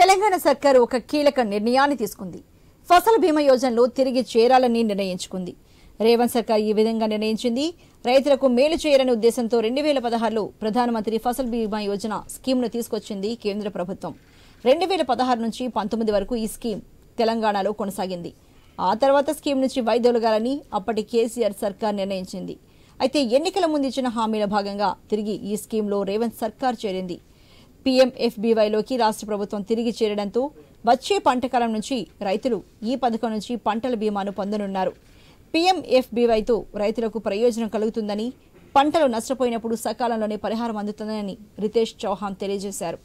తెలంగాణ సర్కార్ ఒక కీలక నిర్ణయాన్ని తీసుకుంది. ఫసల్ బీమా యోజనలో తిరిగి చేరాలని నిర్ణయించుకుంది. రేవంత్ సర్కార్ ఈ విధంగా నిర్ణయించింది. రైతులకు మేలు చేయాలనే ఉద్దేశంతో రెండు వేల పదహారులో ప్రధానమంత్రి ఫసల్ బీమా యోజన స్కీమ్ను తీసుకొచ్చింది కేంద్ర ప్రభుత్వం. రెండు వేల పదహారు నుంచి పంతొమ్మిది వరకు ఈ స్కీమ్ తెలంగాణలో కొనసాగింది. ఆ తర్వాత స్కీమ్ నుంచి వైదొలగాలని అప్పటి కేసీఆర్ సర్కార్ నిర్ణయించింది. అయితే ఎన్నికల ముందు ఇచ్చిన హామీల భాగంగా తిరిగి ఈ స్కీమ్లో రేవంత్ సర్కార్ చేరింది. పీఎంఎఫ్బీవైలోకి రాష్ట్ర ప్రభుత్వం తిరిగి చేరడంతో వచ్చే పంటకాలం నుంచి రైతులు ఈ పథకం నుంచి పంటల బీమాను పొందనున్నారు. పీఎంఎఫ్బీవైతో రైతులకు ప్రయోజనం కలుగుతుందని పంటలు నష్టపోయినప్పుడు సకాలంలోనే పరిహారం అందుతుందని రితేష్ చౌహాన్ తెలియజేశారు.